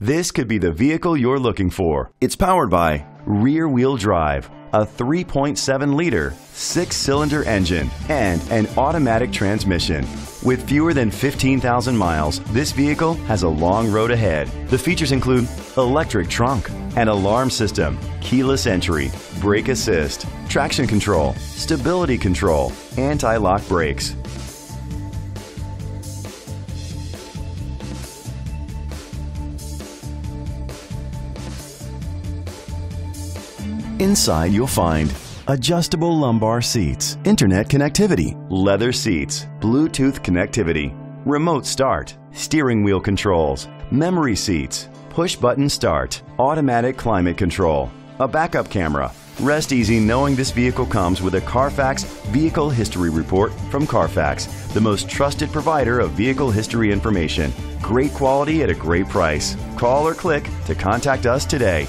This could be the vehicle you're looking for. It's powered by rear wheel drive, a 3.7 liter, six cylinder engine, and an automatic transmission. With fewer than 15,000 miles, this vehicle has a long road ahead. The features include electric trunk, an alarm system, keyless entry, brake assist, traction control, stability control, anti lock brakes. Inside, you'll find adjustable lumbar seats, internet connectivity, leather seats, Bluetooth connectivity, remote start, steering wheel controls, memory seats, push button start, automatic climate control, a backup camera. Rest easy knowing this vehicle comes with a Carfax Vehicle History Report from Carfax, the most trusted provider of vehicle history information. Great quality at a great price. Call or click to contact us today.